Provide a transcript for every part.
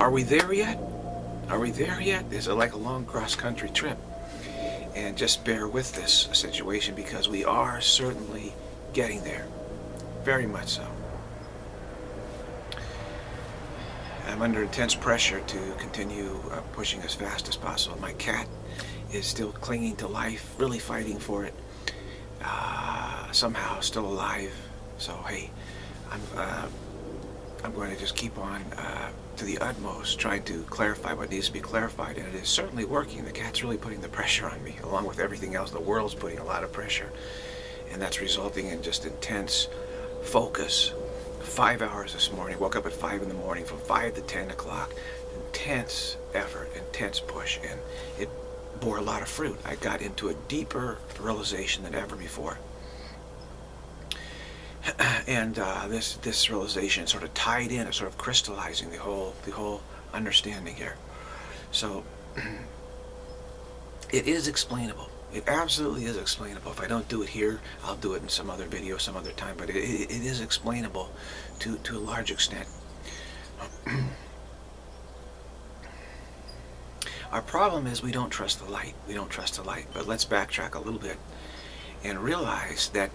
are we there yet? Are we there yet? Is it like a long cross-country trip? And just bear with this situation because we are certainly getting there. Very much so. I'm under intense pressure to continue uh, pushing as fast as possible. My cat is still clinging to life, really fighting for it. Uh, somehow still alive. So hey, I'm uh, I'm going to just keep on uh, to the utmost trying to clarify what needs to be clarified, and it is certainly working. The cat's really putting the pressure on me, along with everything else. The world's putting a lot of pressure, and that's resulting in just intense focus. Five hours this morning. Woke up at five in the morning, from five to ten o'clock. Intense effort, intense push, and it bore a lot of fruit. I got into a deeper realization than ever before. and uh, this this realization sort of tied in, sort of crystallizing the whole the whole understanding here. So it is explainable. It absolutely is explainable. If I don't do it here, I'll do it in some other video some other time. But it, it, it is explainable to to a large extent. Our problem is we don't trust the light. We don't trust the light. But let's backtrack a little bit and realize that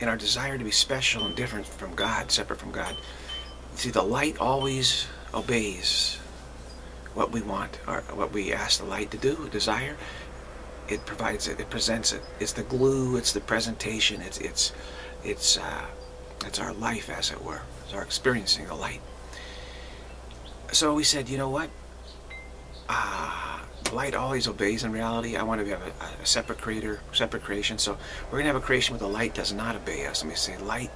in our desire to be special and different from God, separate from God, see, the light always obeys what we want or what we ask the light to do, desire. It provides it. It presents it. It's the glue. It's the presentation. It's it's it's uh, it's our life, as it were. It's our experiencing the light. So we said, you know what? Ah, light always obeys in reality. I want to have a, a, separate creator, separate creation. So we're going to have a creation where the light does not obey us. Let me say, light,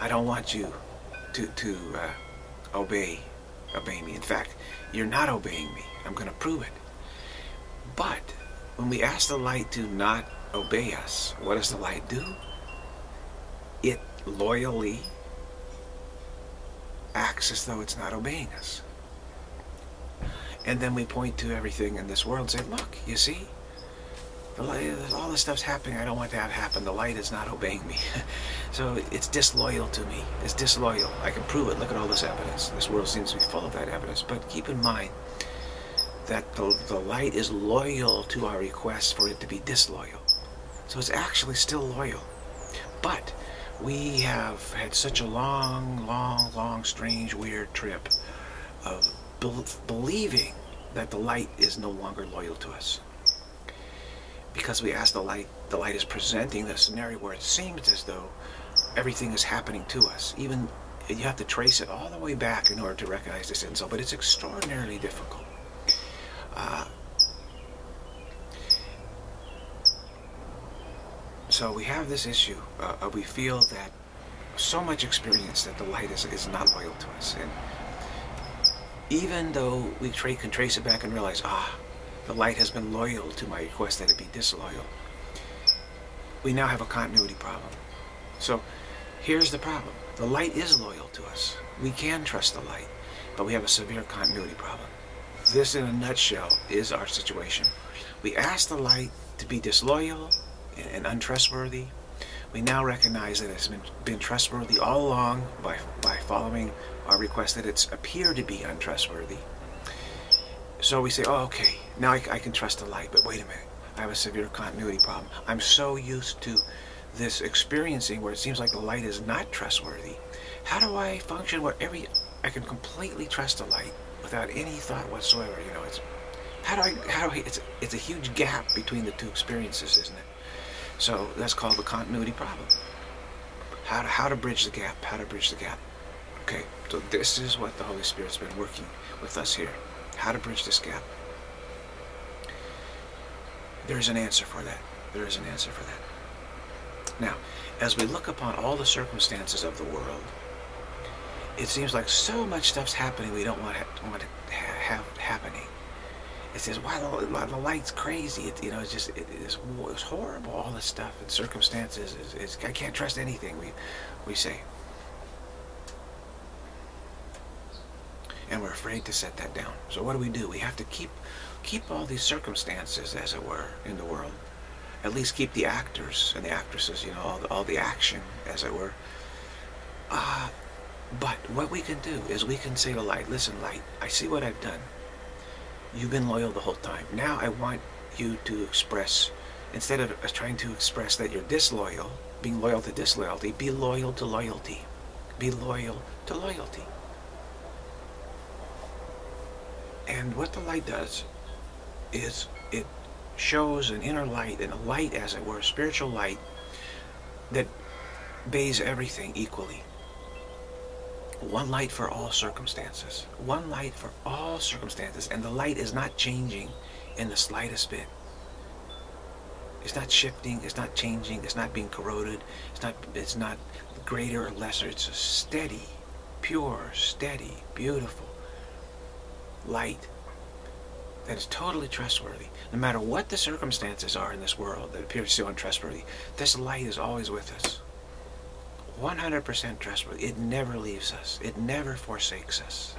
I don't want you to, to uh, obey, obey me. In fact, you're not obeying me. I'm going to prove it. But when we ask the light to not obey us, what does the light do? It loyally acts as though it's not obeying us. And then we point to everything in this world and say, look, you see? Light, all this stuff's happening I don't want that to happen. The light is not obeying me. so it's disloyal to me. It's disloyal. I can prove it. Look at all this evidence. This world seems to be full of that evidence. But keep in mind that the, the light is loyal to our request for it to be disloyal. So it's actually still loyal. But we have had such a long, long, long, strange, weird trip of believing that the light is no longer loyal to us. Because we ask the light, the light is presenting the scenario where it seems as though everything is happening to us. Even you have to trace it all the way back in order to recognize this insult, but it's extraordinarily difficult. Uh, so we have this issue. Uh, we feel that so much experience that the light is, is not loyal to us. And even though we can trace it back and realize, ah, the light has been loyal to my request that it be disloyal, we now have a continuity problem. So here's the problem. The light is loyal to us. We can trust the light, but we have a severe continuity problem. This, in a nutshell, is our situation. We ask the light to be disloyal and untrustworthy. We now recognize that it's been, been trustworthy all along by, by following our request that it's appear to be untrustworthy. So we say, oh, okay, now I, I can trust the light, but wait a minute, I have a severe continuity problem. I'm so used to this experiencing where it seems like the light is not trustworthy. How do I function where every, I can completely trust the light without any thought whatsoever, you know, it's, how do I, how do I, it's, it's a huge gap between the two experiences, isn't it? So that's called the continuity problem. How to, how to bridge the gap, how to bridge the gap. Okay, so this is what the Holy Spirit's been working with us here. How to bridge this gap. There's an answer for that. There is an answer for that. Now, as we look upon all the circumstances of the world, it seems like so much stuff's happening we don't want to, want to have happening. It says, wow, the, the light's crazy. It, you know, it's just, it, it's, it's horrible, all this stuff and circumstances. Is, is, I can't trust anything, we, we say. And we're afraid to set that down. So what do we do? We have to keep keep all these circumstances, as it were, in the world. At least keep the actors and the actresses, you know, all the, all the action, as it were. Uh, But what we can do is we can say to light, listen, light, I see what I've done. You've been loyal the whole time. Now I want you to express, instead of trying to express that you're disloyal, being loyal to disloyalty, be loyal to loyalty. Be loyal to loyalty. And what the light does is it shows an inner light and a light, as it were, a spiritual light that bathes everything equally. One light for all circumstances. One light for all circumstances. And the light is not changing in the slightest bit. It's not shifting, it's not changing, it's not being corroded, it's not it's not greater or lesser, it's steady, pure, steady, beautiful light that is totally trustworthy. No matter what the circumstances are in this world that appear so untrustworthy, this light is always with us. 100% trustworthy. It never leaves us. It never forsakes us.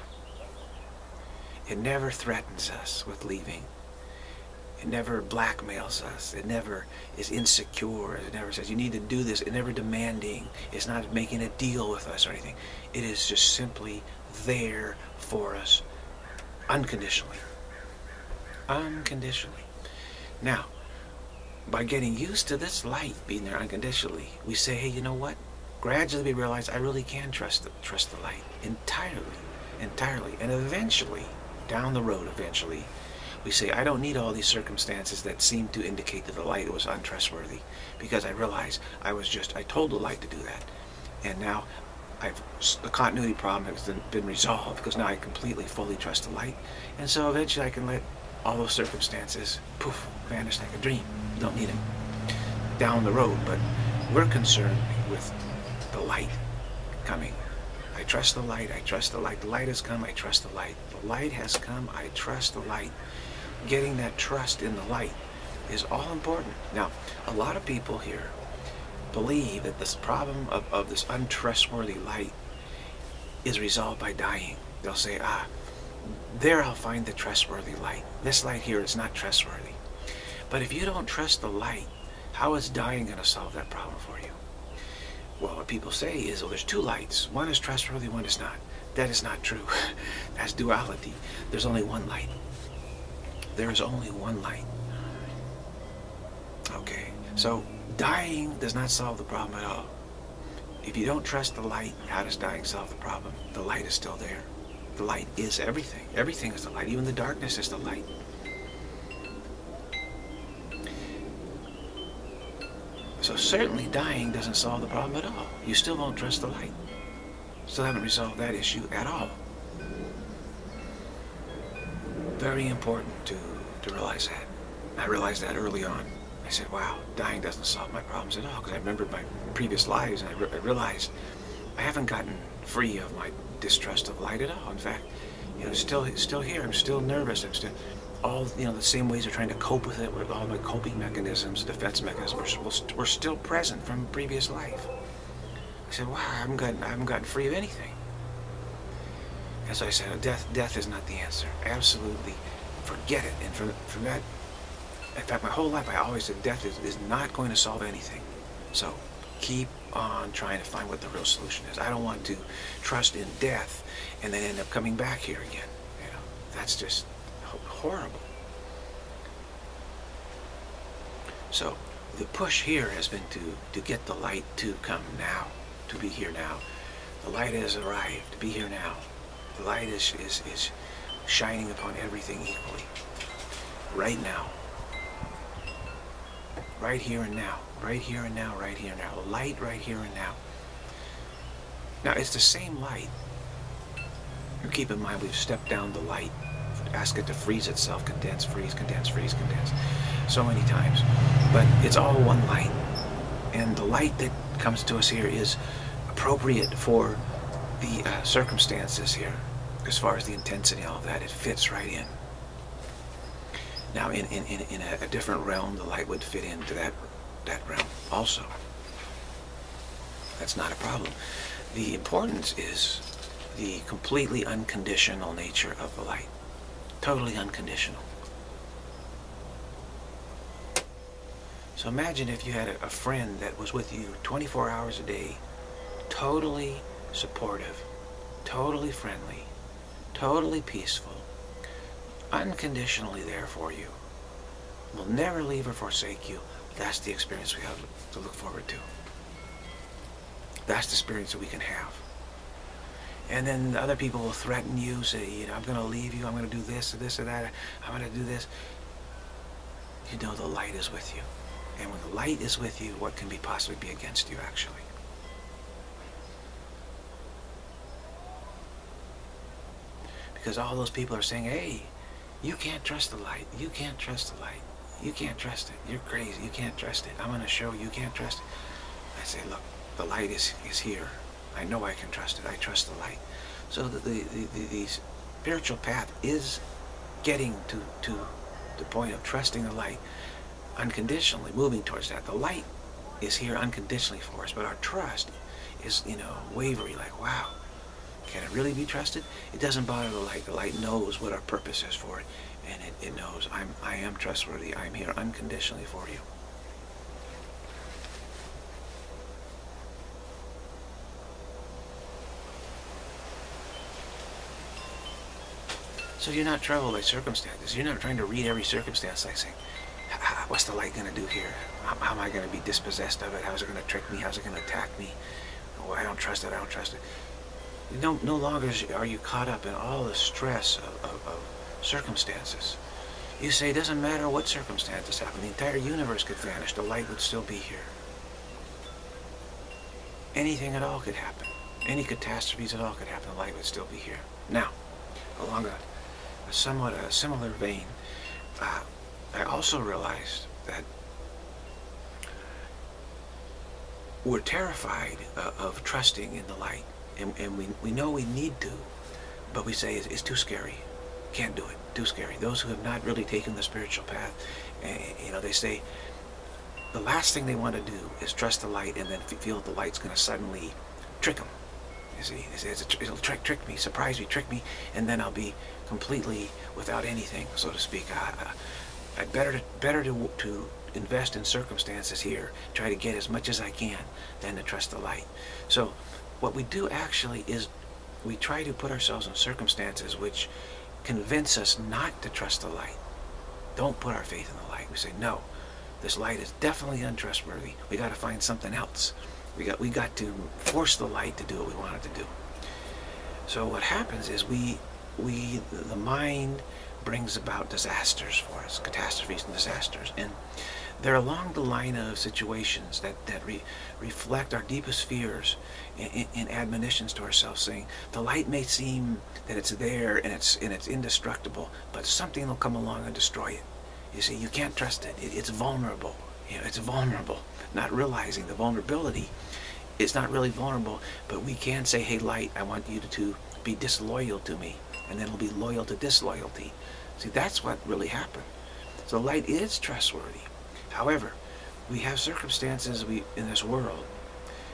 It never threatens us with leaving. It never blackmails us. It never is insecure. It never says, you need to do this. It never demanding. It's not making a deal with us or anything. It is just simply there for us unconditionally. Unconditionally. Now, by getting used to this light being there unconditionally, we say, hey, you know what? Gradually we realize I really can trust the, trust the light entirely, entirely. And eventually, down the road, eventually, we say, I don't need all these circumstances that seem to indicate that the light was untrustworthy because I realize I was just, I told the light to do that. And now I've, the continuity problem has been resolved because now I completely, fully trust the light. And so eventually I can let all those circumstances, poof, vanish like a dream. Don't need them down the road. But we're concerned with the light coming. I trust the light. I trust the light. The light has come. I trust the light. The light has come. I trust the light getting that trust in the light is all important. Now, a lot of people here believe that this problem of, of this untrustworthy light is resolved by dying. They'll say, ah, there I'll find the trustworthy light. This light here is not trustworthy. But if you don't trust the light, how is dying going to solve that problem for you? Well, what people say is, well, there's two lights. One is trustworthy, one is not. That is not true. That's duality. There's only one light. There is only one light. Okay, so dying does not solve the problem at all. If you don't trust the light, how does dying solve the problem? The light is still there. The light is everything. Everything is the light. Even the darkness is the light. So certainly dying doesn't solve the problem at all. You still won't trust the light. Still haven't resolved that issue at all very important to, to realize that. I realized that early on. I said, wow, dying doesn't solve my problems at all because I remembered my previous lives and I, re I, realized I haven't gotten free of my distrust of light at all. In fact, you know, still still here. I'm still nervous. I'm still all you know the same ways of trying to cope with it with all my coping mechanisms, defense mechanisms, we're, still present from previous life. I said, wow, I haven't gotten I haven't gotten free of anything. As I said, death, death is not the answer. Absolutely forget it. And from, from that, in fact, my whole life I always said death is, is not going to solve anything. So keep on trying to find what the real solution is. I don't want to trust in death and then end up coming back here again. You know, that's just horrible. So the push here has been to, to get the light to come now, to be here now. The light has arrived, to be here now. The light is, is, is shining upon everything equally. Right now. Right here and now. Right here and now, right here and now. Light right here and now. Now, it's the same light. You keep in mind, we've stepped down the light. Ask it to freeze itself, condense, freeze, condense, freeze, condense. So many times. But it's all one light. And the light that comes to us here is appropriate for the uh, circumstances here, as far as the intensity and all of that, it fits right in. Now, in, in, in, in a, a different realm, the light would fit into that, that realm also. That's not a problem. The importance is the completely unconditional nature of the light. Totally unconditional. So imagine if you had a, a friend that was with you 24 hours a day, totally supportive, totally friendly, totally peaceful, unconditionally there for you, will never leave or forsake you. That's the experience we have to look forward to. That's the experience that we can have. And then other people will threaten you, say, you know, I'm going to leave you, I'm going to do this or this or that, I'm going to do this. You know the light is with you. And when the light is with you, what can be possibly be against you, actually? Because all those people are saying, hey, you can't trust the light. You can't trust the light. You can't trust it. You're crazy. You can't trust it. I'm going to show you can't trust it. I say, look, the light is, is here. I know I can trust it. I trust the light. So the, the, the, the spiritual path is getting to, to the point of trusting the light unconditionally, moving towards that. The light is here unconditionally for us, but our trust is, you know, wavery, like, wow, can it really be trusted? It doesn't bother the light. The light knows what our purpose is for it, and it, it knows I'm, I am trustworthy. I'm here unconditionally for you. So you're not troubled by circumstances. You're not trying to read every circumstance like saying, what's the light going to do here? How, how am I going to be dispossessed of it? How's it going to trick me? How's it going to attack me? Oh, I don't trust it. I don't trust it. No, no longer are you caught up in all the stress of, of, of circumstances. You say it doesn't matter what circumstances happen. The entire universe could vanish. The light would still be here. Anything at all could happen. Any catastrophes at all could happen. The light would still be here. Now, along a, a somewhat a similar vein, uh, I also realized that we're terrified uh, of trusting in the light and, and we, we know we need to, but we say it's, it's too scary. Can't do it. Too scary. Those who have not really taken the spiritual path, uh, you know, they say the last thing they want to do is trust the light and then feel the light's going to suddenly trick them. You see, it'll trick, trick me, surprise me, trick me, and then I'll be completely without anything, so to speak. I, I, better to, better to, to invest in circumstances here, try to get as much as I can, than to trust the light. So what we do actually is we try to put ourselves in circumstances which convince us not to trust the light. Don't put our faith in the light. We say, no, this light is definitely untrustworthy. We got to find something else. We got, we got to force the light to do what we want it to do. So what happens is we, we, the mind brings about disasters for us, catastrophes and disasters. And they're along the line of situations that, that re, reflect our deepest fears in, in, admonitions to ourselves, saying, the light may seem that it's there and it's, and it's indestructible, but something will come along and destroy it. You see, you can't trust it. it it's vulnerable. You know, it's vulnerable. Not realizing the vulnerability. It's not really vulnerable, but we can say, hey, light, I want you to, to be disloyal to me. And then it'll be loyal to disloyalty. See, that's what really happened. So light is trustworthy. However, we have circumstances we in this world.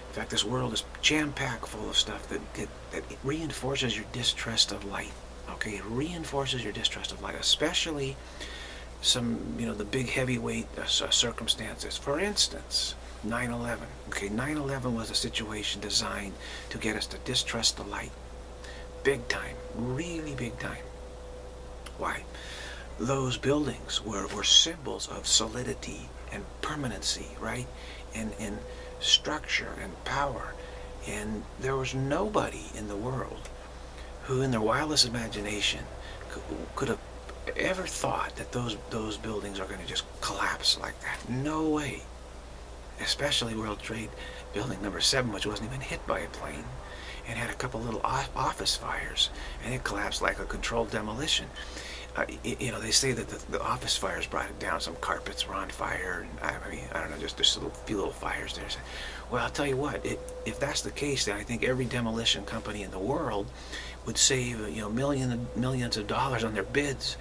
In fact, this world is jam-packed full of stuff that, that, that reinforces your distrust of light. Okay, it reinforces your distrust of light, especially some, you know, the big heavyweight uh, circumstances. For instance, 9-11. Okay, 9-11 was a situation designed to get us to distrust the light. Big time, really big time. Why? Those buildings were, were symbols of solidity and permanency, right? And, and structure and power. And there was nobody in the world who, in their wildest imagination, could, could have ever thought that those, those buildings are going to just collapse like that. No way. Especially World Trade Building number 7, which wasn't even hit by a plane and had a couple little office fires and it collapsed like a controlled demolition you know, they say that the, the, office fires brought it down. Some carpets were on fire. And I mean, I don't know, just, just a little, few little fires there. Well, I'll tell you what, it, if that's the case, then I think every demolition company in the world would save, you know, million, millions of dollars on their bids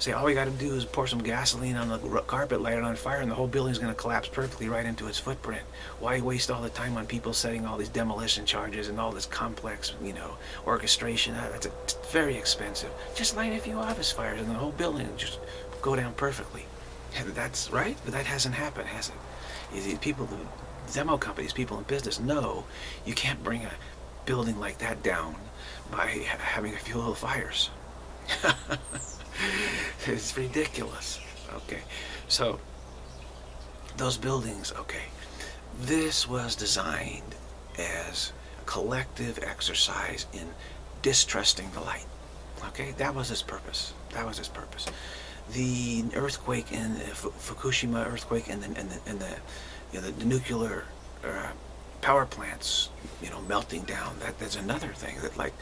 say all we got to do is pour some gasoline on the carpet, light it on fire, and the whole building's going to collapse perfectly right into its footprint. Why waste all the time on people setting all these demolition charges and all this complex, you know, orchestration? That's a, very expensive. Just light a few office fires and the whole building just go down perfectly. And that's right, but that hasn't happened, has it? People, demo companies, people in business know you can't bring a building like that down by having a few little fires. it's ridiculous. Okay, so those buildings, okay, this was designed as a collective exercise in distrusting the light. Okay, that was its purpose. That was its purpose. The earthquake in Fukushima earthquake and the, and the, and the, you know, the, the nuclear uh, power plants, you know, melting down. That that's another thing that like,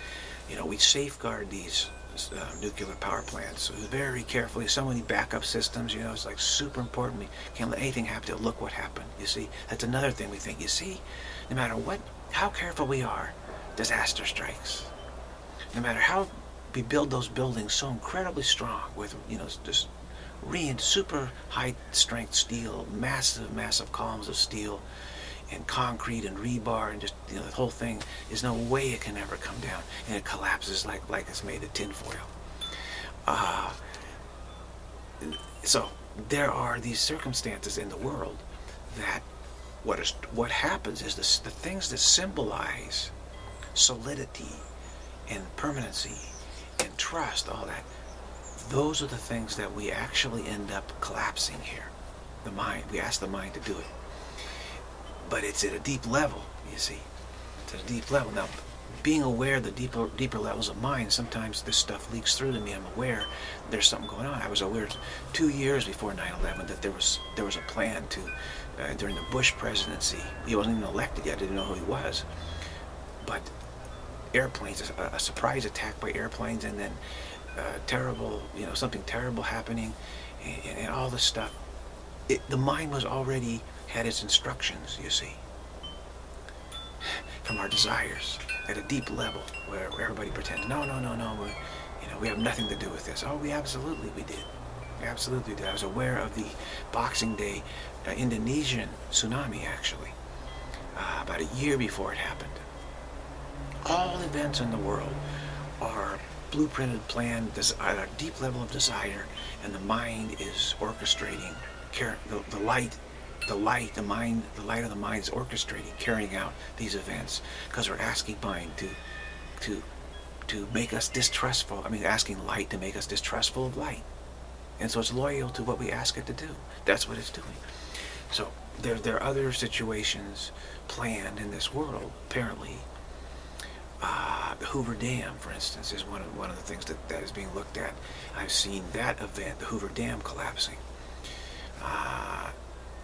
you know, we safeguard these uh, nuclear power plants very carefully. So many backup systems, you know, it's like super important. We can't let anything happen to look what happened. You see, that's another thing we think. You see, no matter what, how careful we are, disaster strikes. No matter how we build those buildings so incredibly strong with, you know, just re super high strength steel, massive, massive columns of steel, and concrete and rebar and just you know the whole thing there's no way it can ever come down. And it collapses like like it's made of tinfoil. Uh, so there are these circumstances in the world that what is what happens is this, the things that symbolize solidity and permanency and trust all that those are the things that we actually end up collapsing here. The mind we ask the mind to do it but it's at a deep level, you see. It's at a deep level. Now, being aware of the deeper deeper levels of mind, sometimes this stuff leaks through to me. I'm aware there's something going on. I was aware two years before 9/11 that there was there was a plan to uh, during the Bush presidency. He wasn't even elected yet. I didn't know who he was, but airplanes, a, a surprise attack by airplanes, and then uh, terrible, you know, something terrible happening, and, and all this stuff. It, the mind was already had its instructions, you see, from our desires at a deep level where, everybody pretends, no, no, no, no, you know, we have nothing to do with this. Oh, we absolutely, we did. We absolutely did. I was aware of the Boxing Day uh, Indonesian tsunami, actually, uh, about a year before it happened. All events in the world are blueprinted, planned at a deep level of desire, and the mind is orchestrating the, the light the light, the mind, the light of the mind is orchestrating, carrying out these events because we're asking mind to, to, to make us distrustful. I mean, asking light to make us distrustful of light. And so it's loyal to what we ask it to do. That's what it's doing. So there, there are other situations planned in this world, apparently. Uh, the Hoover Dam, for instance, is one of, one of the things that, that is being looked at. I've seen that event, the Hoover Dam collapsing. Uh,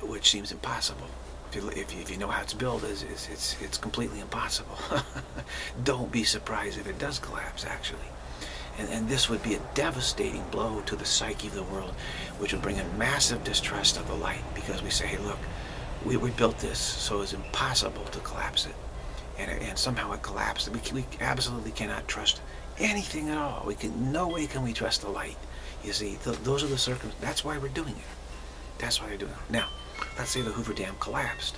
which seems impossible. If you, if you, if you know how it's built, it's, it's, it's, completely impossible. Don't be surprised if it does collapse, actually. And, and this would be a devastating blow to the psyche of the world, which would bring a massive distrust of the light, because we say, hey, look, we, we built this, so it's impossible to collapse it. And, and somehow it collapsed. We, we absolutely cannot trust anything at all. We can, no way can we trust the light. You see, th those are the circumstances. That's why we're doing it. That's why we're doing it. Now, let's say the Hoover Dam collapsed.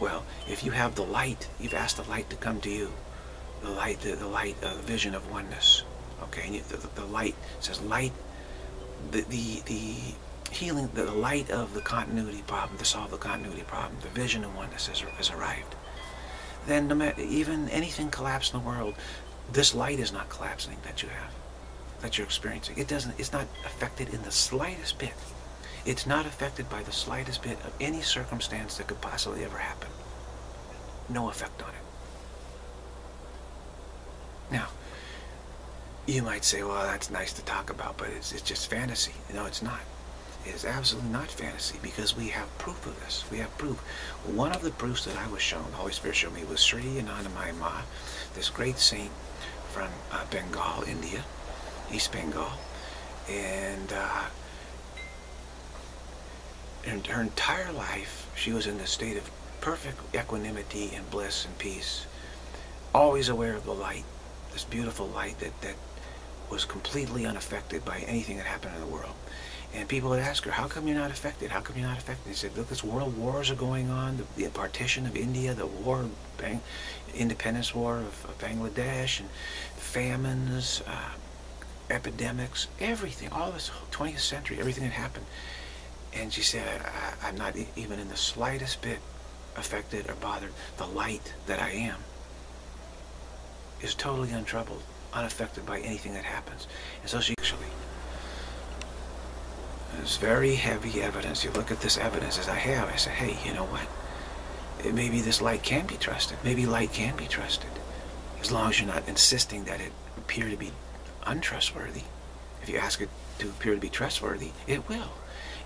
Well, if you have the light, you've asked the light to come to you. The light, the, the light, uh, the vision of oneness. Okay, and you, the, the light says light, the, the, the healing, the light of the continuity problem, to solve the continuity problem, the vision of oneness has, has arrived. Then no matter, even anything collapse in the world, this light is not collapsing that you have, that you're experiencing. It doesn't, it's not affected in the slightest bit. It's not affected by the slightest bit of any circumstance that could possibly ever happen. No effect on it. Now, you might say, well, that's nice to talk about, but it's, it's just fantasy. No, it's not. It is absolutely not fantasy because we have proof of this. We have proof. One of the proofs that I was shown, the Holy Spirit showed me, was Sri Anandamayi Ma, this great saint from uh, Bengal, India, East Bengal. And uh, in her entire life, she was in a state of perfect equanimity and bliss and peace, always aware of the light, this beautiful light that, that was completely unaffected by anything that happened in the world. And people would ask her, how come you're not affected? How come you're not affected? They said, look, this world wars are going on, the, the partition of India, the war, bang, independence war of, of, Bangladesh, and famines, uh, epidemics, everything, all this 20th century, everything that happened. And she said, I, am not even in the slightest bit affected or bothered. The light that I am is totally untroubled, unaffected by anything that happens. And so she actually, there's very heavy evidence. You look at this evidence as I have, I say, hey, you know what? maybe this light can be trusted. Maybe light can be trusted. As long as you're not insisting that it appear to be untrustworthy. If you ask it to appear to be trustworthy, it will.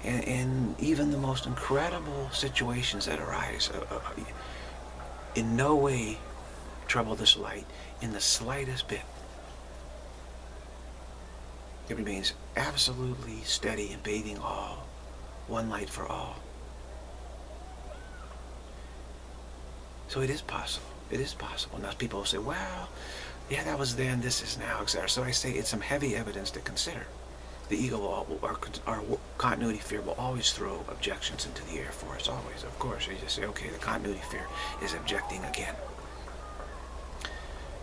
And, and even the most incredible situations that arise uh, uh, in no way trouble this light in the slightest bit. It remains absolutely steady and bathing all, one light for all. So it is possible. It is possible. Now people will say, well, yeah, that was then, this is now, etc. So I say it's some heavy evidence to consider. The ego, our, our continuity fear will always throw objections into the air for us, always, of course. You just say, okay, the continuity fear is objecting again.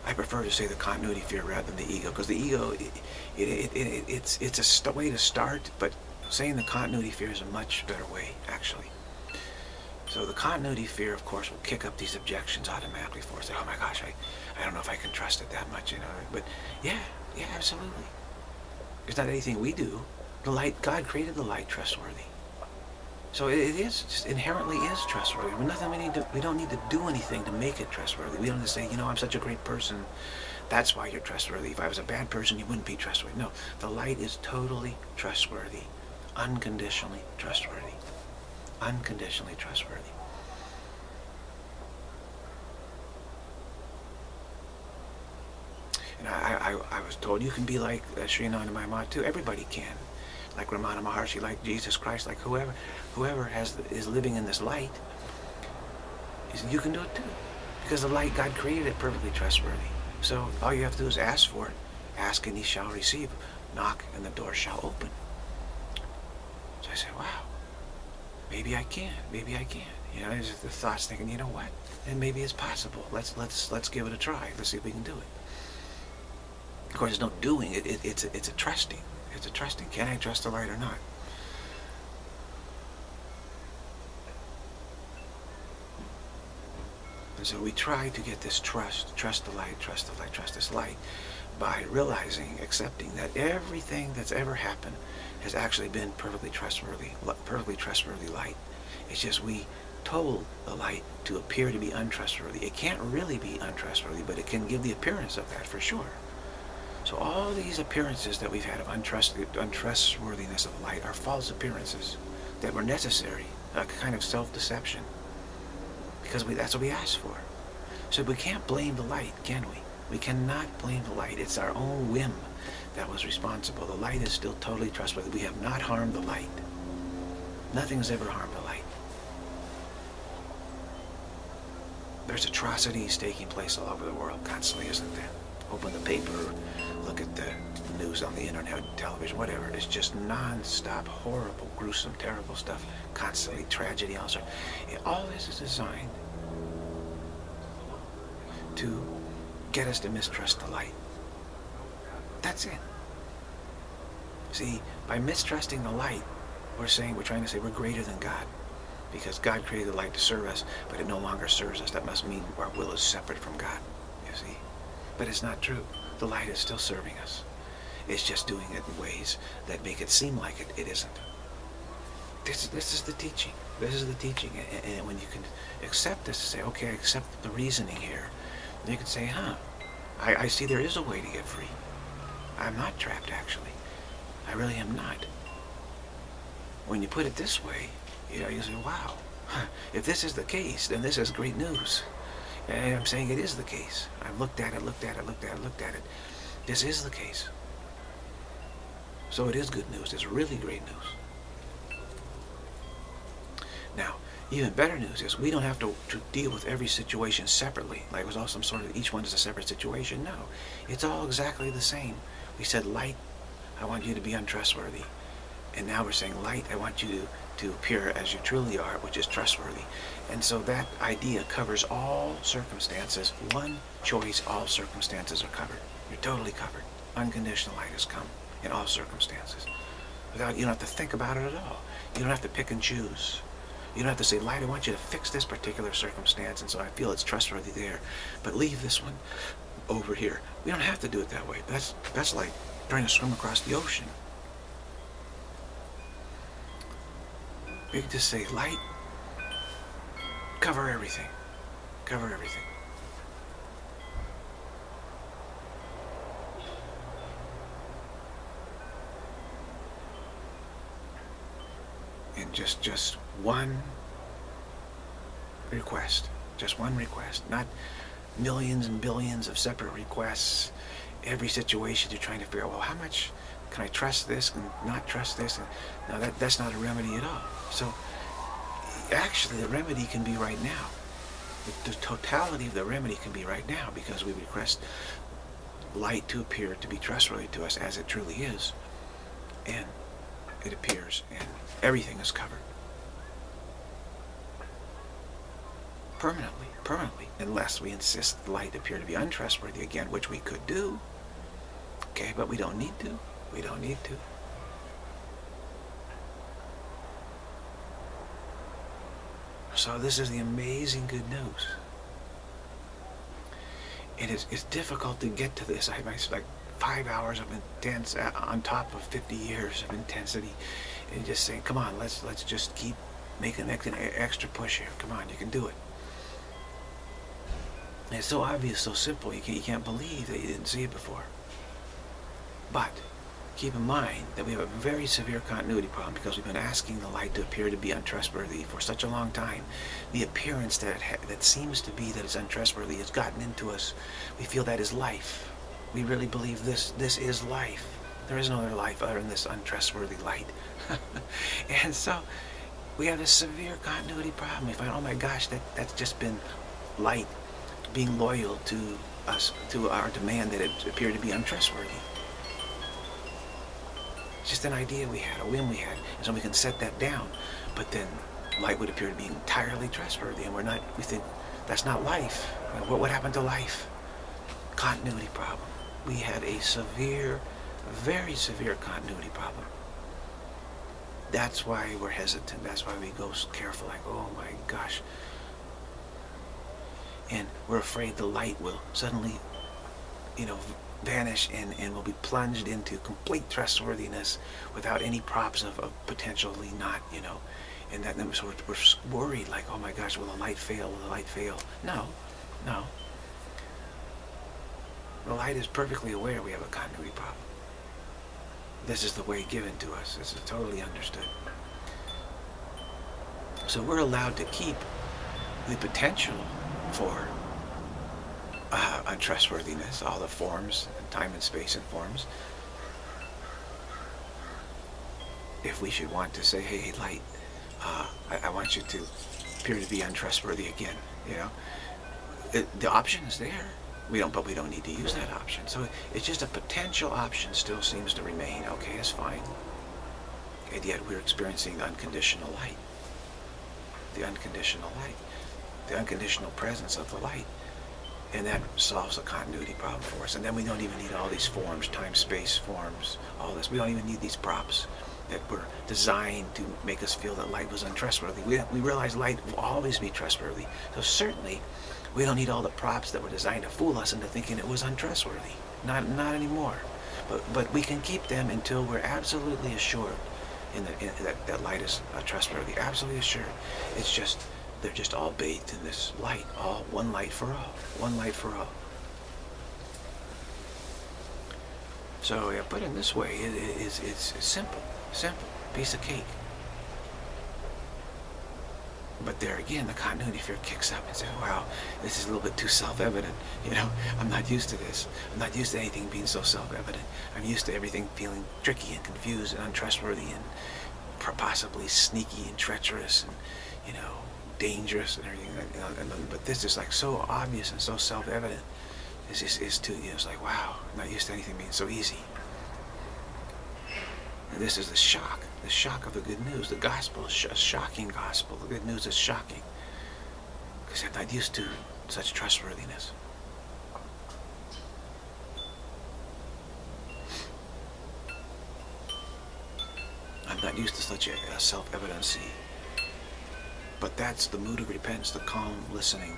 I prefer to say the continuity fear rather than the ego, because the ego, it, it, it, it's, it's a way to start, but saying the continuity fear is a much better way, actually. So the continuity fear, of course, will kick up these objections automatically for us. oh my gosh, I, I don't know if I can trust it that much, you know. But yeah, yeah, absolutely. It's not anything we do. The light, God created the light trustworthy. So it, it is, just inherently is trustworthy. Nothing we need to, we don't need to do anything to make it trustworthy. We don't have to say, you know, I'm such a great person. That's why you're trustworthy. If I was a bad person, you wouldn't be trustworthy. No, the light is totally trustworthy, unconditionally trustworthy unconditionally trustworthy. I, I, I was told you can be like uh, Sri Anandamayi too. Everybody can. Like Ramana Maharshi, like Jesus Christ, like whoever whoever has is living in this light, you can do it too. Because the light, God created it perfectly trustworthy. So all you have to do is ask for it. Ask and ye shall receive. Knock and the door shall open. So I said, wow maybe I can, maybe I can. You know, there's the thoughts thinking, you know what? And maybe it's possible. Let's let's let's give it a try. Let's see if we can do it. Of course, there's no doing it. it it's a, it's a trusting. It's a trusting. Can I trust the light or not? And so we try to get this trust, trust the light, trust the light, trust this light, by realizing, accepting that everything that's ever happened has actually been perfectly trustworthy, perfectly trustworthy light. It's just we told the light to appear to be untrustworthy. It can't really be untrustworthy, but it can give the appearance of that for sure. So all these appearances that we've had of untrust untrustworthiness of light are false appearances that were necessary, a kind of self-deception, because we, that's what we asked for. So we can't blame the light, can we? We cannot blame the light. It's our own whim that was responsible. The light is still totally trustworthy. We have not harmed the light. Nothing's ever harmed the light. There's atrocities taking place all over the world constantly, isn't there? Open the paper, look at the news on the internet, television, whatever. It's just non-stop, horrible, gruesome, terrible stuff. Constantly tragedy, all also. All this is designed to get us to mistrust the light. That's it. See, by mistrusting the light, we're saying, we're trying to say we're greater than God. Because God created the light to serve us, but it no longer serves us. That must mean our will is separate from God, you see. But it's not true. The light is still serving us. It's just doing it in ways that make it seem like it, it isn't. This, this is the teaching. This is the teaching. And, and when you can accept this, say, okay, I accept the reasoning here, you can say, huh, I, I see there is a way to get free. I'm not trapped, actually. I really am not. When you put it this way, you know, you say, wow, if this is the case, then this is great news. And I'm saying it is the case. I've looked at it, looked at it, looked at it, looked at it. This is the case. So it is good news. It's really great news. Now, even better news is we don't have to, to deal with every situation separately. Like it was all some sort of, each one is a separate situation. No, it's all exactly the same. We said, light, I want you to be untrustworthy. And now we're saying, light, I want you to, to appear as you truly are, which is trustworthy. And so that idea covers all circumstances. One choice, all circumstances are covered. You're totally covered. Unconditional light has come in all circumstances. Without, you don't have to think about it at all. You don't have to pick and choose. You don't have to say, light, I want you to fix this particular circumstance, and so I feel it's trustworthy there. But leave this one over here. We don't have to do it that way. That's, that's like trying to swim across the ocean. We can just say, light, cover everything. Cover everything. And just, just one request. Just one request. Not millions and billions of separate requests. Every situation you're trying to figure out, well, how much can I trust this and not trust this? And, no, that, that's not a remedy at all. So actually the remedy can be right now. The, the totality of the remedy can be right now because we request light to appear to be trustworthy to us as it truly is. And it appears and everything is covered. Permanently, permanently, unless we insist light appear to be untrustworthy again, which we could do. Okay, but we don't need to. We don't need to. So this is the amazing good news. It is it's difficult to get to this. I have like five hours of intense uh, on top of 50 years of intensity, and just saying, "Come on, let's let's just keep making an extra push here. Come on, you can do it." And it's so obvious, so simple. You can't, you can't believe that you didn't see it before. But keep in mind that we have a very severe continuity problem because we've been asking the light to appear to be untrustworthy for such a long time. The appearance that that seems to be that it's untrustworthy has gotten into us. We feel that is life. We really believe this this is life. There is no other life other than this untrustworthy light. and so we have a severe continuity problem. We find, oh my gosh, that, that's just been light being loyal to us, to our demand that it appear to be untrustworthy. It's just an idea we had, a whim we had, and so we can set that down. But then light would appear to be entirely trustworthy, and we're not, we think, that's not life. What, what happened to life? Continuity problem. We had a severe, very severe continuity problem. That's why we're hesitant. That's why we go so careful, like, oh my gosh. And we're afraid the light will suddenly, you know, vanish and, and will be plunged into complete trustworthiness without any props of, of potentially not, you know, and that so we're, we're worried like, oh my gosh, will the light fail? Will the light fail? No, no. The light is perfectly aware we have a continuity problem. This is the way given to us. This is totally understood. So we're allowed to keep the potential for uh, untrustworthiness, all the forms, and time and space and forms. If we should want to say, hey, light, uh, I, I, want you to appear to be untrustworthy again, you know, it, the option is there. We don't, but we don't need to use that option. So it's just a potential option still seems to remain. Okay, that's fine. And yet we're experiencing the unconditional light. The unconditional light. The unconditional presence of the light. And that solves the continuity problem for us. And then we don't even need all these forms, time, space, forms, all this. We don't even need these props that were designed to make us feel that light was untrustworthy. We, we realize light will always be trustworthy. So certainly, we don't need all the props that were designed to fool us into thinking it was untrustworthy. Not, not anymore. But, but we can keep them until we're absolutely assured in, the, in that, that light is uh, trustworthy. Absolutely assured. It's just they're just all bathed in this light, all one light for all, one light for all. So yeah, put in this way, it, it, it's, it's simple, simple, piece of cake. But there again, the continuity fear kicks up and says, wow, this is a little bit too self-evident. You know, I'm not used to this. I'm not used to anything being so self-evident. I'm used to everything feeling tricky and confused and untrustworthy and possibly sneaky and treacherous and, you know, dangerous and everything. but this is like so obvious and so self-evident. It's just, it's too, you know, it's like, wow, I'm not used to anything being so easy. And this is the shock, the shock of the good news. The gospel is a shocking gospel. The good news is shocking. Because I'm not used to such trustworthiness. I'm not used to such a, a self-evidency but that's the mood of repentance, the calm listening.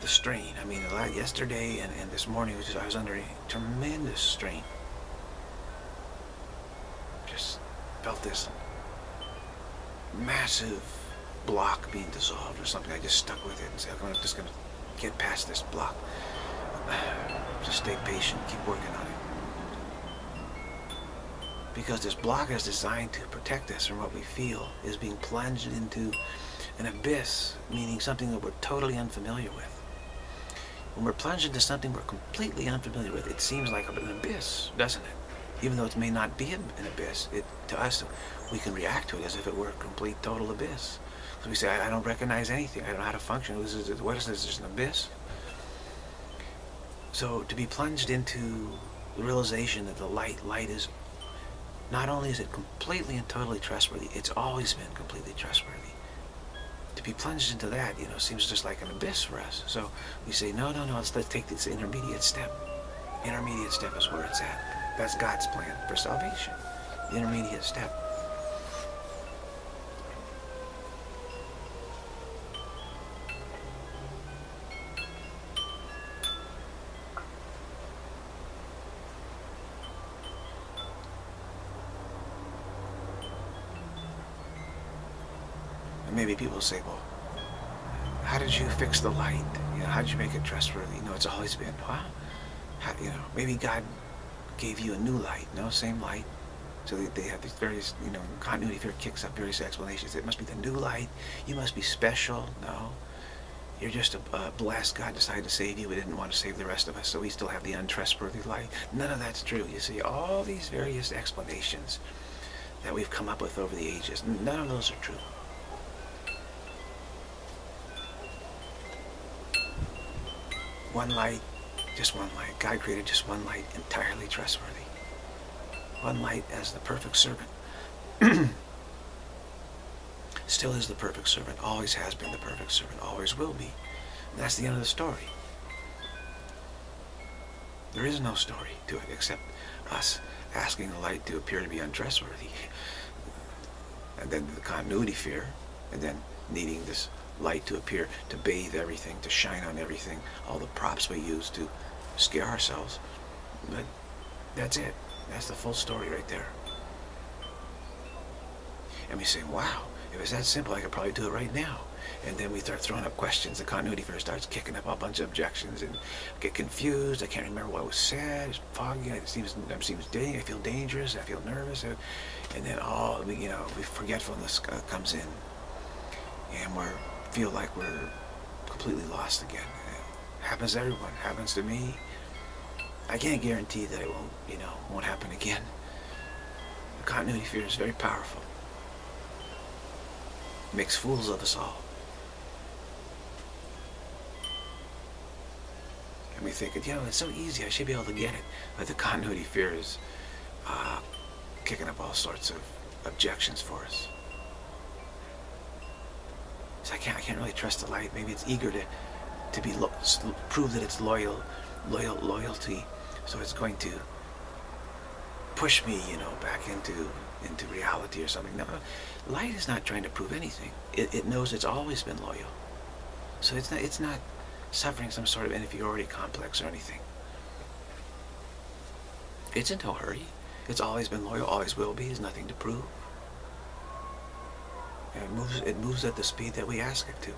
the strain. I mean, yesterday and, and this morning, was just, I was under a tremendous strain. Just felt this massive block being dissolved or something. I just stuck with it and said, I'm just going to get past this block. Just stay patient, keep working on it. Because this block is designed to protect us from what we feel is being plunged into an abyss, meaning something that we're totally unfamiliar with. When we're plunged into something we're completely unfamiliar with, it seems like an abyss, doesn't it? Even though it may not be an abyss, it, to us, we can react to it as if it were a complete, total abyss. So we say, I, I don't recognize anything. I don't know how to function. This is, what is this? Is an abyss? So to be plunged into the realization that the light, light is, not only is it completely and totally trustworthy, it's always been completely trustworthy. To be plunged into that, you know, seems just like an abyss for us. So we say, no, no, no, let's, let's take this intermediate step. Intermediate step is where it's at. That's God's plan for salvation. The intermediate step. Maybe people say, well, how did you fix the light? You know, how did you make it trustworthy? You know, it's always been, wow. How, you know, maybe God gave you a new light, no, same light. So they, they have these various, you know, continuity fear kicks up various explanations. It must be the new light. You must be special. No. You're just a, a blessed God decided to save you, but didn't want to save the rest of us, so we still have the untrustworthy light. None of that's true. You see, all these various explanations that we've come up with over the ages, none of those are true. One light, just one light. God created just one light, entirely trustworthy. One light as the perfect servant. Still is the perfect servant, always has been the perfect servant, always will be. And that's the end of the story. There is no story to it except us asking the light to appear to be untrustworthy. And then the continuity fear, and then needing this light to appear, to bathe everything, to shine on everything, all the props we use to scare ourselves. But that's it. That's the full story right there. And we say, wow, if it's that simple, I could probably do it right now. And then we start throwing up questions. The continuity fear starts kicking up a bunch of objections and get confused. I can't remember what was said. It's foggy. It seems, it seems I feel dangerous. I feel nervous. And then all, you know, we forgetfulness uh, comes in. And we're feel like we're completely lost again. It happens to everyone. It happens to me. I can't guarantee that it won't, you know, won't happen again. The continuity fear is very powerful. It makes fools of us all. And we think, you know, it's so easy. I should be able to get it. But the continuity fear is uh, kicking up all sorts of objections for us. So I can't, I can't really trust the light. Maybe it's eager to, to be prove that it's loyal, loyal loyalty. So it's going to push me, you know, back into into reality or something. No, light is not trying to prove anything. It, it knows it's always been loyal. So it's not it's not suffering some sort of inferiority complex or anything. It's in no hurry. It's always been loyal, always will be. There's nothing to prove. It moves, it moves at the speed that we ask it to.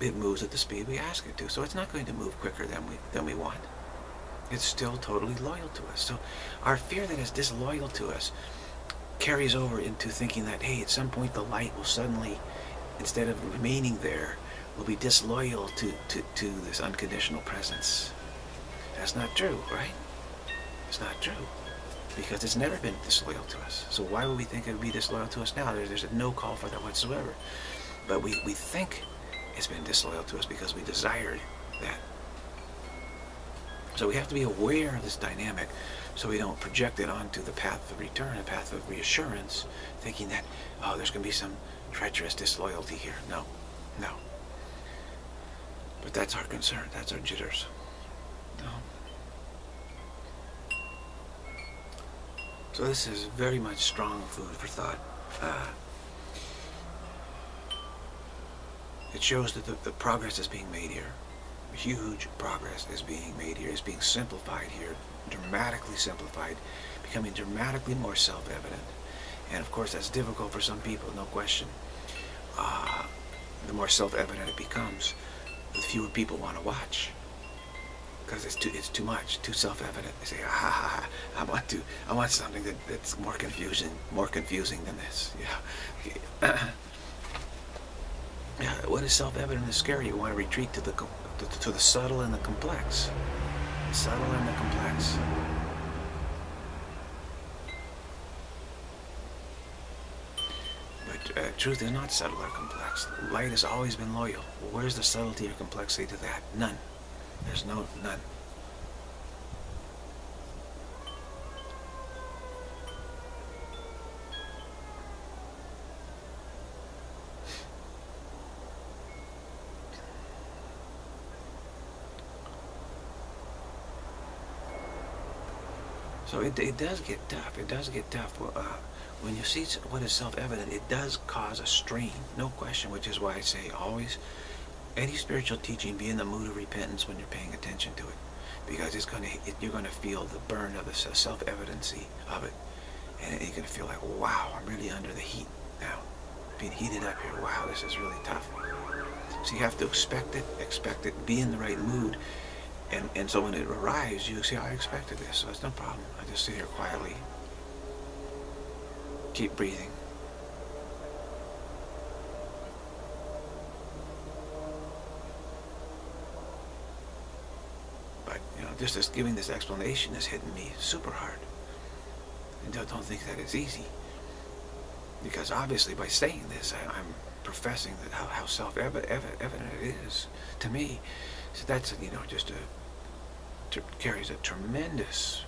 It moves at the speed we ask it to. So it's not going to move quicker than we, than we want. It's still totally loyal to us. So our fear that is disloyal to us carries over into thinking that, hey, at some point the light will suddenly, instead of remaining there, will be disloyal to, to, to this unconditional presence. That's not true, right? It's not true because it's never been disloyal to us. So why would we think it would be disloyal to us now? There's, no call for that whatsoever. But we, we think it's been disloyal to us because we desired that. So we have to be aware of this dynamic so we don't project it onto the path of return, a path of reassurance, thinking that, oh, there's going to be some treacherous disloyalty here. No, no. But that's our concern. That's our jitters. No. So this is very much strong food for thought. Uh, It shows that the, the progress is being made here. Huge progress is being made here. It's being simplified here, dramatically simplified, becoming dramatically more self-evident. And of course, that's difficult for some people, no question. Uh, the more self-evident it becomes, the fewer people want to watch because it's too it's too much, too self-evident. They say, ah, ha, ha, I want to, I want something that, that's more confusing, more confusing than this. Yeah. yeah. What is self-evident is scary. You want to retreat to the to, to the subtle and the complex. The subtle and the complex. But uh, truth is not subtle or complex. Light has always been loyal. Where's the subtlety or complexity to that? None. There's no, none. So it, it does get tough. It does get tough. Uh, when you see what is self-evident, it does cause a strain, no question, which is why I say always any spiritual teaching, be in the mood of repentance when you're paying attention to it, because it's to it, you're going to feel the burn of the self-evidency of it, and you're going to feel like, wow, I'm really under the heat now, being heated up here. Wow, this is really tough. So you have to expect it, expect it, be in the right mood, and and so when it arrives, you say, I expected this, so it's no problem. I just sit here quietly, keep breathing. Just as giving this explanation is hitting me super hard. And don't, don't think that it's easy. Because obviously by saying this, I, am professing that how, how self-evident it is to me. So that's, you know, just a, carries a tremendous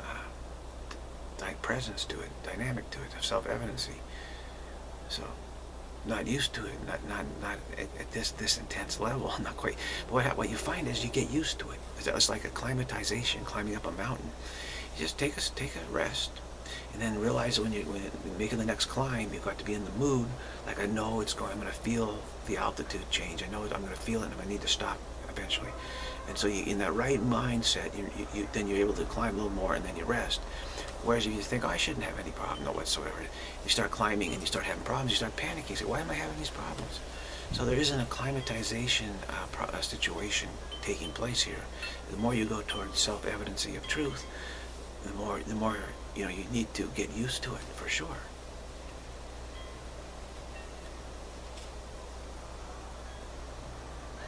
uh, presence to it, dynamic to it, of self-evidency. So not used to it, not not not at, at, this this intense level, not quite. But what what you find is you get used to it. It's like a acclimatization, climbing up a mountain. You just take a take a rest, and then realize when you when you're making the next climb, you've got to be in the mood. Like I know it's going. I'm going to feel the altitude change. I know I'm going to feel it, and I need to stop eventually. And so you, in that right mindset, you, you, you, then you're able to climb a little more, and then you rest. Whereas if you think, oh, I shouldn't have any problem, no whatsoever, you start climbing and you start having problems, you start panicking. You say, why am I having these problems? So there is an acclimatization uh, uh, situation taking place here. The more you go towards self-evidency of truth, the more, the more you know you need to get used to it for sure.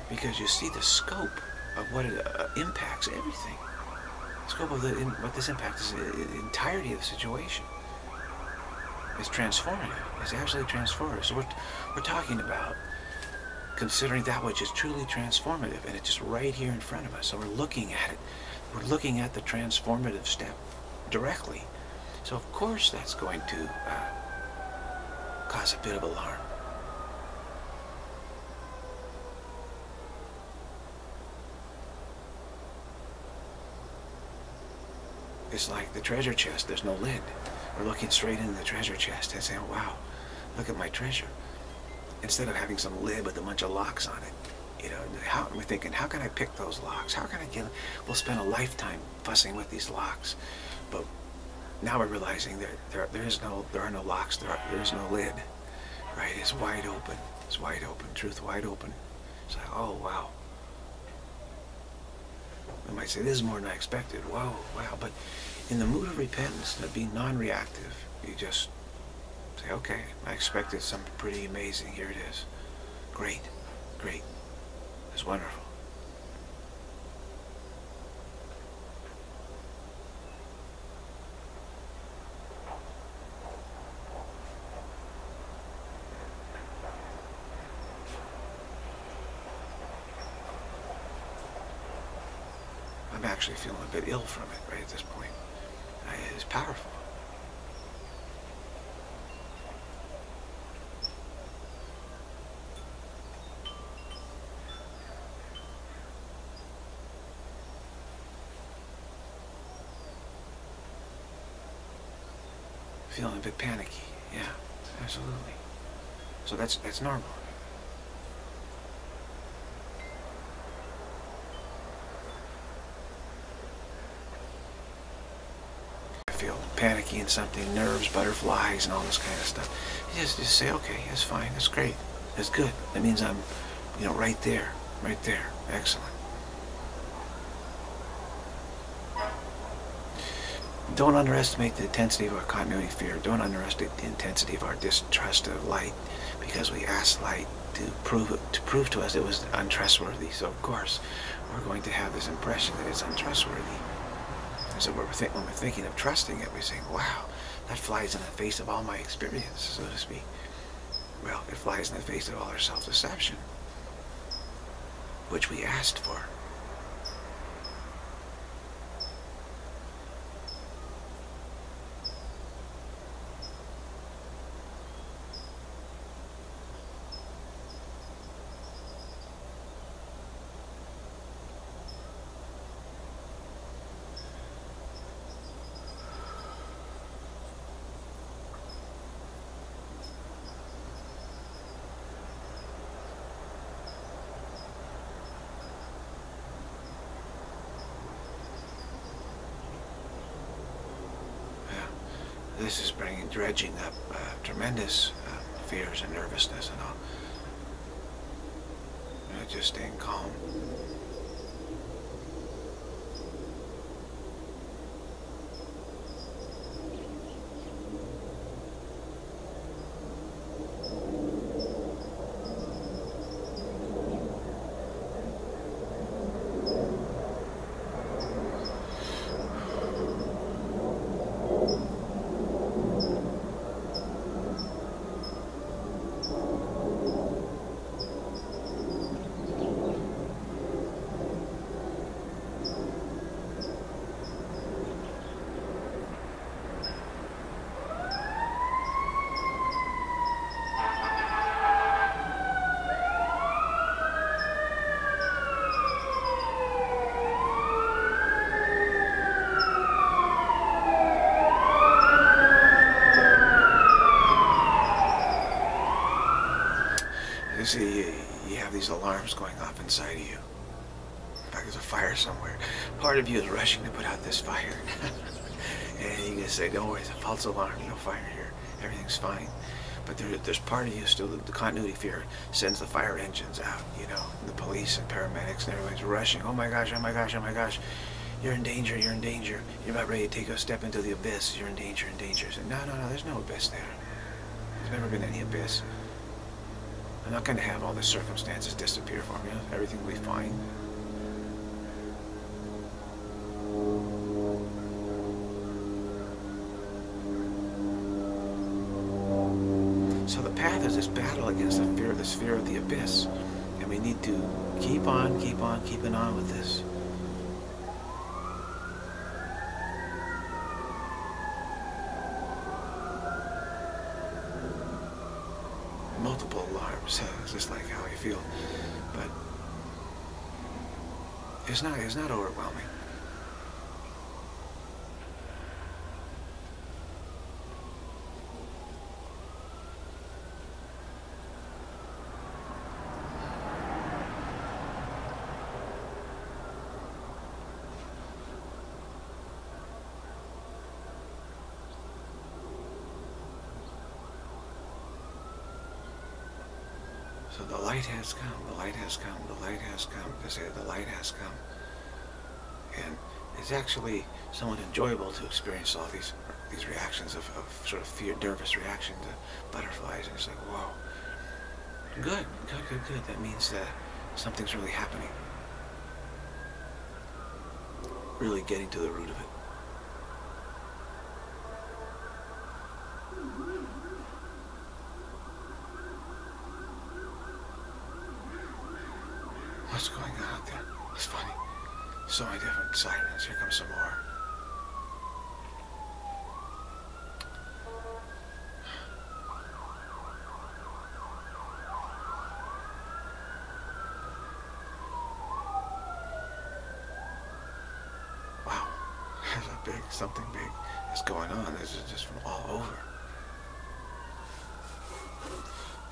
Because you see the scope of what it uh, impacts everything scope of the, in, what this impact is the entirety of the situation. It's transformative. It's absolutely transformative. So we're, we're talking about considering that which is truly transformative, and it's just right here in front of us. So we're looking at it. We're looking at the transformative step directly. So of course that's going to uh, cause a bit of alarm. It's like the treasure chest, there's no lid. We're looking straight into the treasure chest and saying, wow, look at my treasure. Instead of having some lid with a bunch of locks on it. You know, how, we're thinking, how can I pick those locks? How can I get, we'll spend a lifetime fussing with these locks. But now we're realizing that there, there is no, there are no locks, there, are, there is no lid. Right, it's wide open. It's wide open, truth wide open. It's like, oh, wow. I might say, this is more than I expected. Whoa, wow. But in the mood of repentance, of being non-reactive, you just say, okay, I expected something pretty amazing. Here it is. Great, great. It's wonderful. Feeling ill from it right at this point. Uh, it's powerful. Feeling a bit panicky, yeah, absolutely. So that's that's normal. feel and something, nerves, butterflies, and all this kind of stuff, you just just say, okay, that's fine, that's great, that's good. That means I'm, you know, right there, right there. Excellent. Don't underestimate the intensity of our continuity fear. Don't underestimate the intensity of our distrust of light, because we asked light to prove it, to prove to us it was untrustworthy. So of course, we're going to have this impression that it's untrustworthy. So when we're, when we're thinking of trusting it, we say, wow, that flies in the face of all my experience, so to speak. Well, it flies in the face of all our self-deception, which we asked for. This is bringing, dredging up uh, tremendous uh, fears and nervousness and all. You know, just staying calm. see, you have these alarms going off inside of you. Like there's a fire somewhere. Part of you is rushing to put out this fire. and you can say, don't worry, it's a false alarm, no fire here. Everything's fine. But there, there's part of you still, the, the continuity fear sends the fire engines out, you know, the police and paramedics and everybody's rushing. Oh my gosh, oh my gosh, oh my gosh. You're in danger, you're in danger. You're about ready to take a step into the abyss. You're in danger, in danger. So, no, no, no, there's no abyss there. There's never been any abyss. I'm not going to have all the circumstances disappear for me. Everything will be fine. Multiple alarms, It's just like how you feel. But it's not, it's not overwhelming. So the light has come, the light has come, the light has come, say the light has come. And it's actually somewhat enjoyable to experience all these these reactions of, of sort of fear, nervous reaction to butterflies. And it's like, whoa, good, good, good, good. That means that something's really happening. Really getting to the root of it. on. This is just from all over.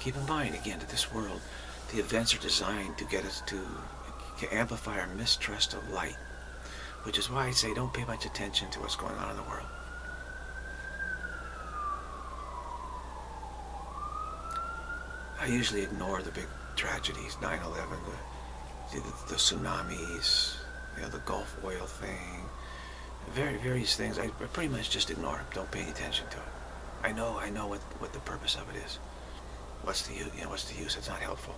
Keep in mind, again, that this world, the events are designed to get us to, to amplify our mistrust of light, which is why I say don't pay much attention to what's going on in the world. I usually ignore the big tragedies, 9-11, the, the, the, tsunamis, you know, the Gulf oil thing, very various things. I pretty much just ignore them. Don't pay any attention to it. I know, I know what, what the purpose of it is. What's the use? You know, what's the use? It's not helpful.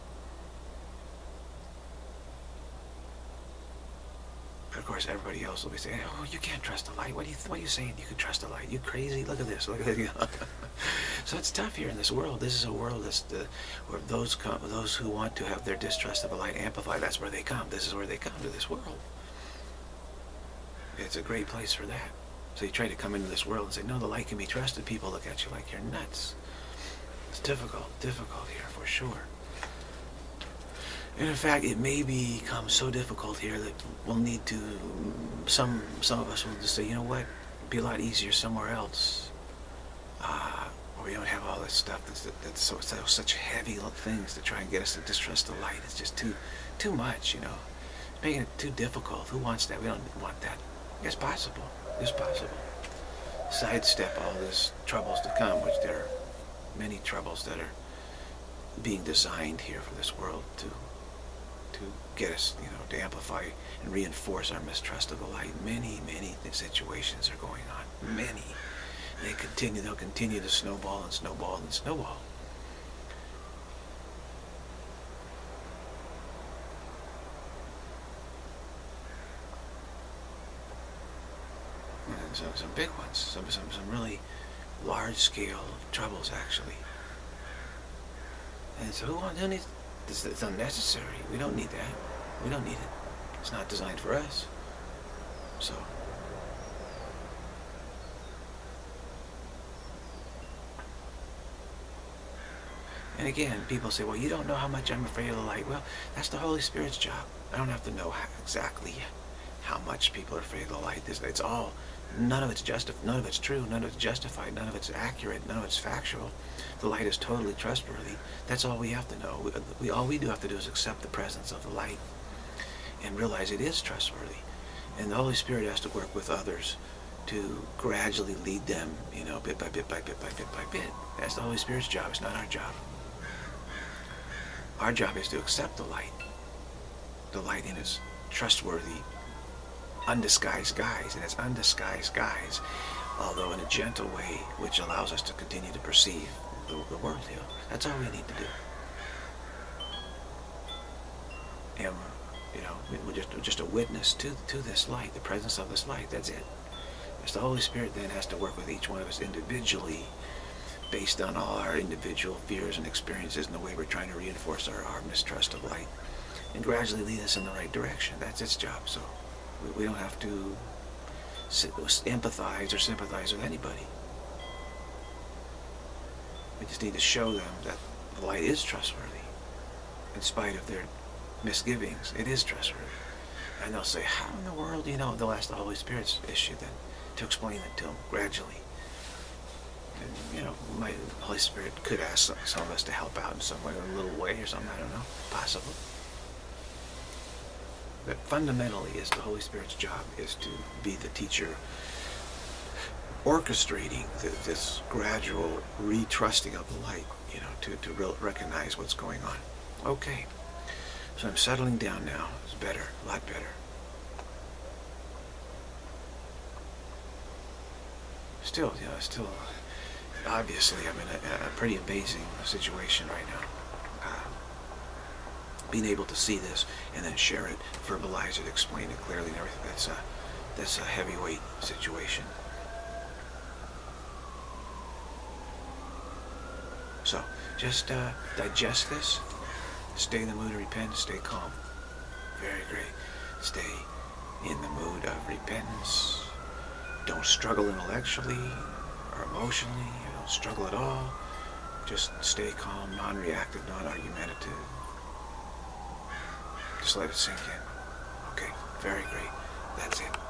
of course, everybody else will be saying, "Oh, you can't trust the light. What are you, what are you saying? You can trust the light? You crazy? Look at this. Look at this." so it's tough here in this world. This is a world that's the, where those come, those who want to have their distrust of the light amplified. That's where they come. This is where they come to this world. It's a great place for that. So you try to come into this world and say, "No, the light can be trusted." People look at you like you're nuts. It's difficult, difficult here for sure. And in fact, it may become so difficult here that we'll need to, some some of us will just say, you know what, It'd be a lot easier somewhere else. Uh, where we don't have all this stuff that's, that's so, so, such heavy things to try and get us to distrust the light. It's just too, too much, you know. It's making it too difficult. Who wants that? We don't want that. It's possible. It's possible. Sidestep all these troubles to come, which there are many troubles that are being designed here for this world to to get us, you know, to amplify and reinforce our mistrust of the light. Many, many situations are going on. Many. They continue, they'll continue to snowball and snowball and snowball. Some, some big ones, some, some, some really large-scale troubles, actually. And so who, who needs, it's, it's unnecessary. We don't need that. We don't need it. It's not designed for us. So. And again, people say, well, you don't know how much I'm afraid of the light. Well, that's the Holy Spirit's job. I don't have to know exactly how much people are afraid of the light. It's all None of it's just, none of it's true, none of it's justified, none of it's accurate, none of it's factual. The light is totally trustworthy. That's all we have to know. We, we, all we do have to do is accept the presence of the light and realize it is trustworthy. And the Holy Spirit has to work with others to gradually lead them, you know, bit by bit by bit by bit by bit. That's the Holy Spirit's job. It's not our job. Our job is to accept the light, the light in its trustworthy undisguised guise, and it's undisguised guise, although in a gentle way, which allows us to continue to perceive the, the world here. That's all we need to do. And, you know, we're just, we're just a witness to, to this light, the presence of this light. That's it. It's the Holy Spirit then has to work with each one of us individually based on all our individual fears and experiences and the way we're trying to reinforce our, our mistrust of light and gradually lead us in the right direction. That's its job. So we don't have to empathize or sympathize with anybody. We just need to show them that the light is trustworthy. In spite of their misgivings, it is trustworthy. And they'll say, how in the world do you know? They'll ask the Holy Spirit's issue then to explain it to them gradually. And, you know, my Holy Spirit could ask some, some of us to help out in some way, a little way or something, I don't know, possible. But fundamentally is the Holy Spirit's job is to be the teacher orchestrating the, this gradual retrusting of the light, you know, to, to recognize what's going on. Okay, so I'm settling down now. It's better, a lot better. Still, you know, still, obviously, I'm in a, a pretty amazing situation right now being able to see this and then share it, verbalize it, explain it clearly and everything, that's a, that's a heavyweight situation. So, just uh, digest this, stay in the mood of repentance, stay calm. Very great. Stay in the mood of repentance. Don't struggle intellectually or emotionally. You don't struggle at all. Just stay calm, non-reactive, non-argumentative. Just let it sink in. Okay, very great. That's it.